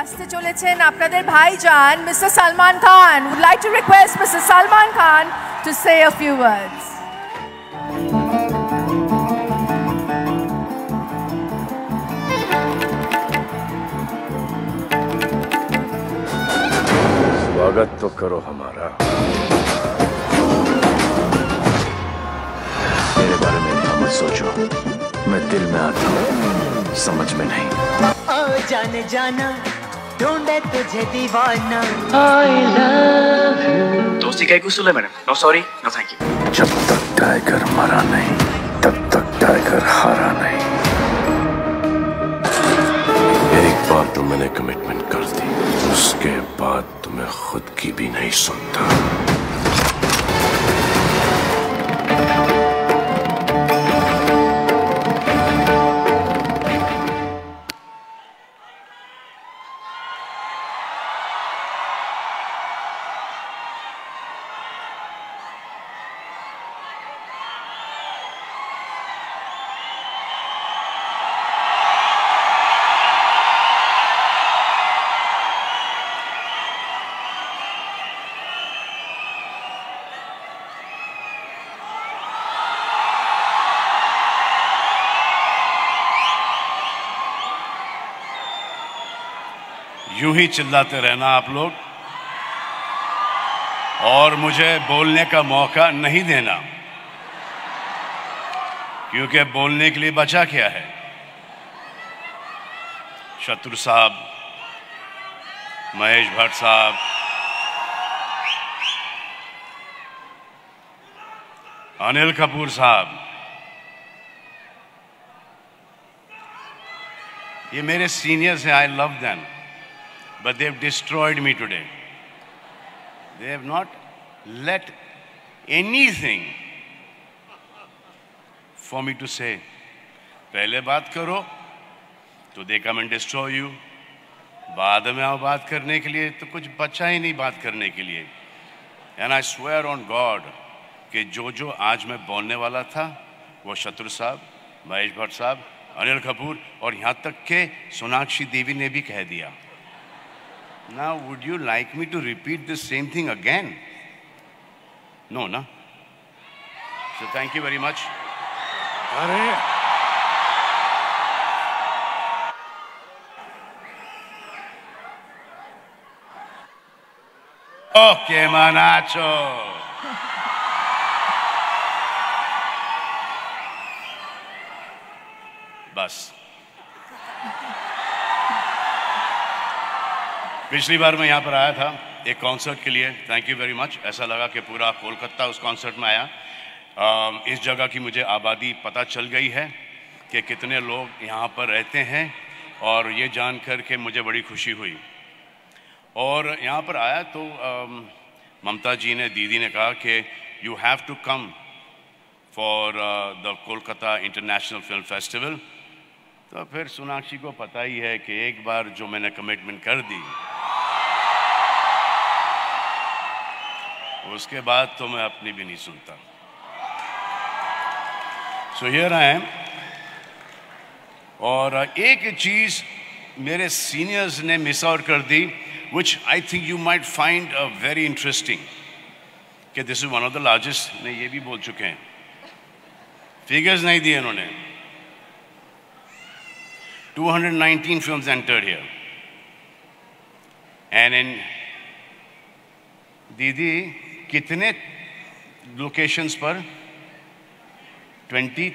আসতে চলেছেন আপনাদের ভাইজান mister Salman Khan would like to request Mr. Salman Khan to say a few words. स्वागत तो करो हमारा मेरे बारे में इतना मत सोचो मैं दिल में आता हूँ समझ में नहीं ओ जाने जाना ढूंढे तुझे दीवाना। दोस्ती का कुछ Sule madam. No sorry no thank you जब तक टाइगर मरा नहीं तब तक टाइगर हारा नहीं। एक बार तो मैंने कमिटमेंट कर दी उसके बाद तुम्हें खुद की भी नहीं सुनता। यूँ ही चिल्लाते रहना आप लोग। और मुझे बोलने का मौका नहीं देना। क्योंकि बोलने के लिए बचा क्या है? शत्रु साहब, महेश भट्ट साहब, अनिल कपूर साहब, ये मेरे सीनियर्स हैं I love them but they've destroyed me today. They have not let anything for me to say. पहले बात करो तो they come and destroy you बाद में आओ बात करने के लिए तो कुछ बचा ही नहीं बात करने के लिए and I swear on God कि जो जो आज मैं बोलने वाला था, वो शत्रु साहब, महेश भट्ट साहब, अनिल कपूर और यहाँ तक के सोनाक्षी देवी ने भी कह दिया Now, would you like me to repeat the same thing again? No, no? So thank you very much. Are... Okay, manacho. Bus. पिछली बार मैं यहाँ पर आया था एक कॉन्सर्ट के लिए। थैंक यू वेरी मच ऐसा लगा कि पूरा कोलकाता उस कॉन्सर्ट में आया। इस जगह की मुझे आबादी पता चल गई है कि कितने लोग यहाँ पर रहते हैं और ये जान कर के मुझे बड़ी खुशी हुई। और यहाँ पर आया तो ममता जी ने, दीदी ने कहा कि you have to come for the Kolkata international film festival तो फिर सोनाक्षी को पता ही है कि एक बार जो मैंने कमिटमेंट कर दी उसके बाद तो मैं अपनी भी नहीं सुनता। सो हियर आई एम और एक चीज़ मेरे सीनियर्स ने मिस आउट कर दी which I think you might find very interesting कि this is one of the largest ने ये भी बोल चुके हैं। फिगर्स नहीं दिए उन्होंने 219 films entered here. And in, दीदी कितने लोकेशंस पर? ट्वेंटी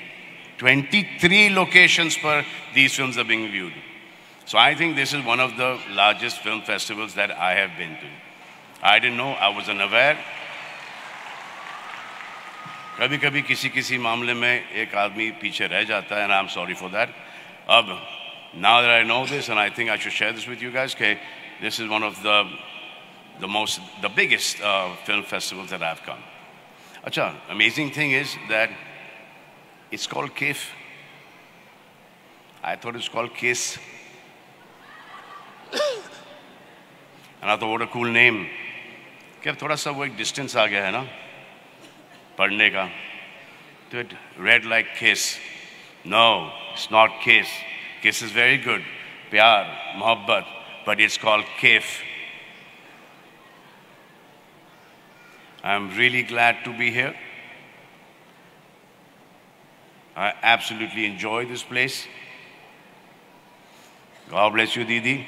ट्वेंटी थ्री लोकेशन पर these film viewed so I think this is one of the largest film festivals that I have been to I didn't know I was unaware कभी कभी किसी किसी मामले में एक आदमी पीछे रह जाता है and I am sorry for that अब now I know this and I think I should share this with you guys के this is one of the the most, the biggest uh, film festivals that I've come. Acha, amazing thing is that it's called KIFF. I thought it's called KISS. and I thought, what a cool name. कि अब थोड़ा सा वो एक distance आ गया है ना पढ़ने का तो it read like kiss no it's not kiss kiss is very good प्यार मोहब्बत but it's I'm really glad to be here. I absolutely enjoy this place. God bless you, Didi.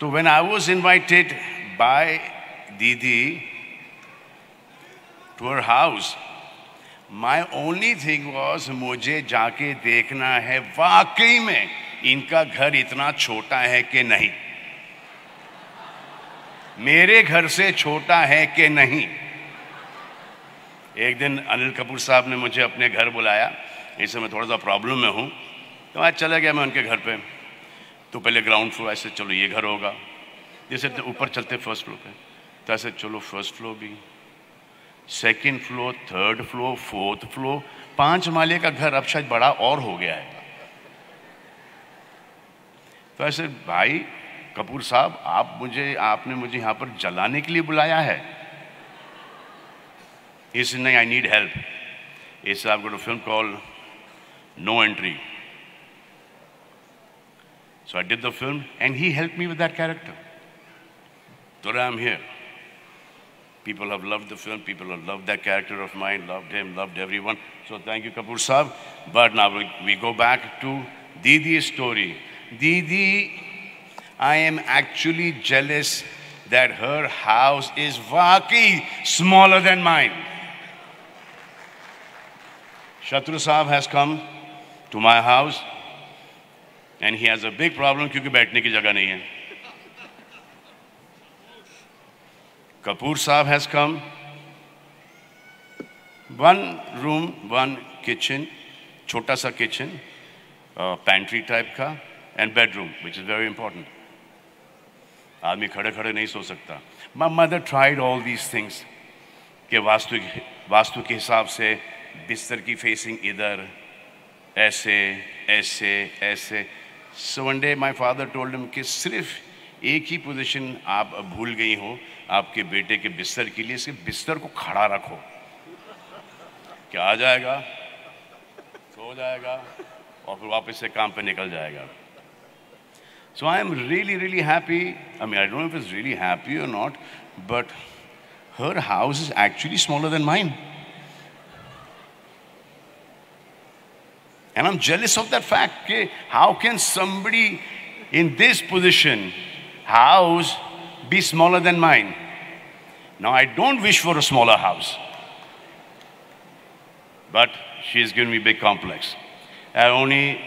So when I was invited by Didi to her house, my only thing was मुझे जाके देखना है वाकई में इनका घर इतना छोटा है कि नहीं मेरे घर से छोटा है कि नहीं? एक दिन अनिल कपूर साहब ने मुझे अपने घर बुलाया। इस समय थोड़ा सा प्रॉब्लम में हूँ। तो आज चला गया मैं उनके घर पे। तो पहले ग्राउंड फ्लोर ऐसे चलो, ये घर होगा। जैसे ऊपर चलते फ़र्स्ट फ्लोर पे। तो ऐसे चलो फ़र्स्ट फ्लोर भी। Second floor third floor fourth floor पाँच माले का घर अब शायद बड़ा और हो गया है। तो ऐसे भाई कपूर साहब आप मुझे आपने मुझे यहाँ पर जलाने के लिए बुलाया है इस नहीं आई नीड हेल्प इस आप go film call no entry So I did the film and he helped me with that character. Today I'm here. People have loved the film, people have loved that character of mine, loved him, loved everyone. So thank you, Kapoor Saab. But now we, we go back to Didi's story. Didi, I am actually jealous that her house is waki smaller than mine. Shatru Saab has come to my house and he has a big problem क्योंकि बैठने की जगह नहीं है Kapoor Saab has come. One room, one kitchen, छोटा सा kitchen, uh, pantry type का, and bedroom, which is very important. आदमी खड़े खड़े नहीं सो सकता। My mother tried all these things कि वास्तु वास्तु के हिसाब से, बिस्तर की फेसिंग इधर, ऐसे ऐसे ऐसे। So one day my father told कि सिर्फ़ एक ही पोजीशन आप भूल गई हो, आपके बेटे के बिस्तर के लिए सिर्फ़ बिस्तर को खड़ा रखो। क्या आ जाएगा? सो जाएगा और फिर वापस से काम पे निकल जाएगा। So I am really, really happy. I mean, I don't know if it's really happy or not, but her house is actually smaller than mine. And I'm jealous of that fact. Okay? How can somebody in this position, house, be smaller than mine? Now, I don't wish for a smaller house. But she's given me big complex. That only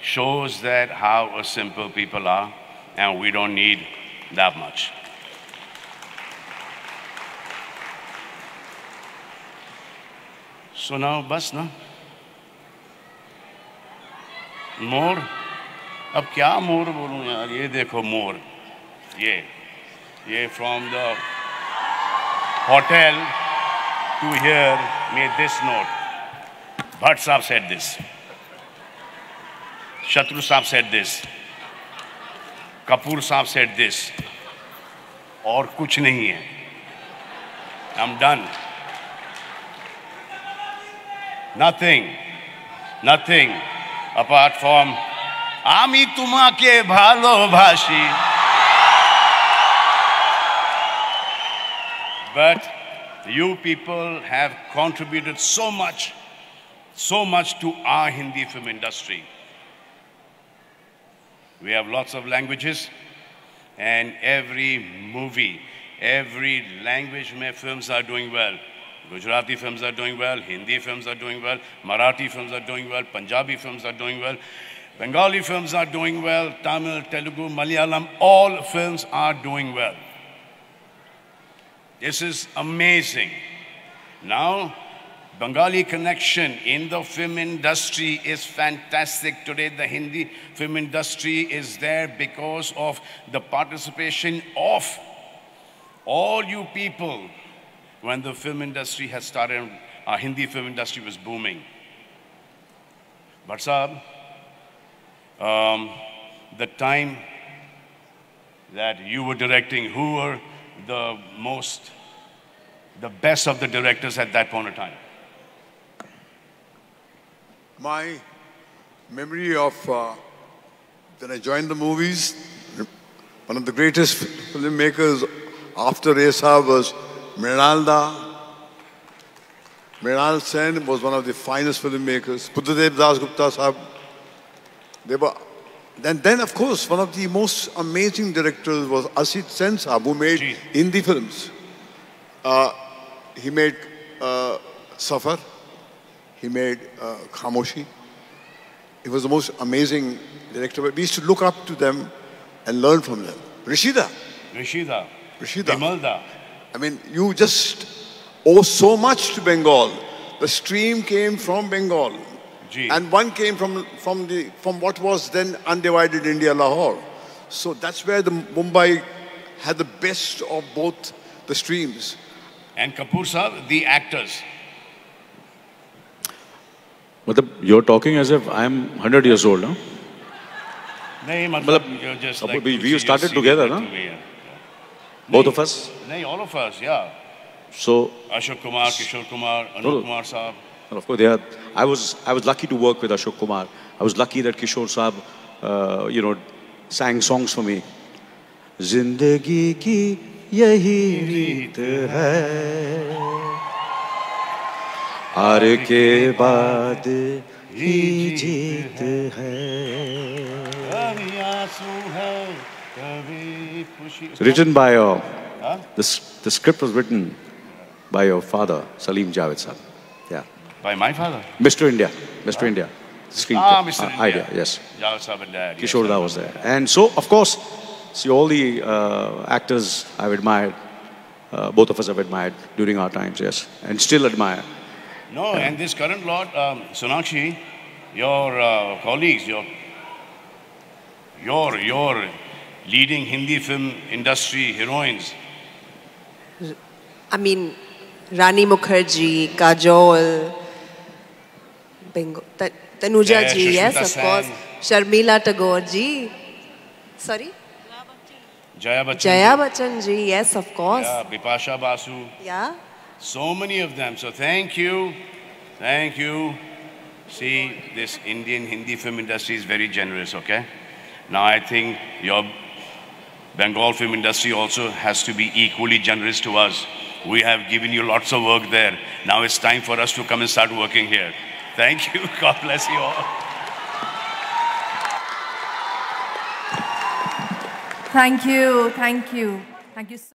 shows that how simple people are, and we don't need that much. So now, bus na? More? Ab kya more bolun yaar? Ye dekho more. Ye. Ye from the hotel to here made this note. Bhatt Saab said this. शत्रु साहब said this Kapoor साहब said this और कुछ नहीं है I am done nothing nothing apart from আমি তোমাকে ভালোবাসি but you people have contributed so much so much to our hindi film industry we have lots of languages and every movie every language films are doing well Gujarati films are doing well, Hindi films are doing well, Marathi films are doing well, Punjabi films are doing well, Bengali films are doing well, Tamil, Telugu, Malayalam, all films are doing well. This is amazing. Now, Bengali connection in the film industry is fantastic today. The Hindi film industry is there because of the participation of all you people when the film industry has started, our Hindi film industry was booming. But Saab, um, the time that you were directing, who were the most, the best of the directors at that point of time? My memory of uh, when I joined the movies, one of the greatest filmmakers after Esa was Mrinalda. Mrinal Sen was one of the finest filmmakers. Buddhadev Das Gupta Sahab. They were, then, then, of course, one of the most amazing directors was Asit Sen Sahab, who made Ji. Hindi films. Uh, he made uh, Safar. He made uh, Khamoshi. He was the most amazing director. We used to look up to them and learn from them. Rishida. Rishida. Rishida. Vimalda. I mean, you just owe so much to Bengal. The stream came from Bengal. Ji. And one came from, from, the, from what was then undivided India, Lahore. So that's where the Mumbai had the best of both the streams. And Kapoor Saab, the actors. मतलब you're talking as if I'm 100 years old, no? नहीं मतलब मतलब, you're just Kapoor, like we- we Tulsi, you're started senior together, to no? me, yeah. Both of us. नहीं all of us yeah So, Ashok Kumar Kishore Kumar No, Anup no. Kumar Saab and of course, they are, I was I was lucky to work with Ashok Kumar. I was lucky that Kishore Saab, uh, you know, sang songs for me. जिंदगी की यही रीत है हार के बाद ही जीत है कभी आंसू है कभी खुशी written by your Huh? the, s- the script was written by your father Salim Javed Sahab. Yeah, by my father Mr. India, Mr. India, screen ah Mr. uh, India idea, yes. Javed Saab and dad yes, Kishore Da was there, and so of course, see all the uh, actors I've admired. Uh, both of us have admired during our times, yes, and still admire. No, and this current lot, um, Sonakshi, your uh, colleagues, your, your, your leading Hindi film industry heroines, I mean, Rani Mukherjee, Kajol, Bengo, Ta- Tanuja Yeah, ji, yes, of Sen. course. Sharmila Tagore ji. Sorry? Jaya Bachchan, Jaya Bachchan ji, yes, of course. yeah, Bipasha Basu, Yeah. So many of them. So thank you, thank you. See, this Indian Hindi film industry is very generous, okay? Now I think your Bengal film industry also has to be equally generous to us. We have given you lots of work there. Now it's time for us to come and start working here. Thank you. God bless you all. Thank you. Thank you. Thank you. so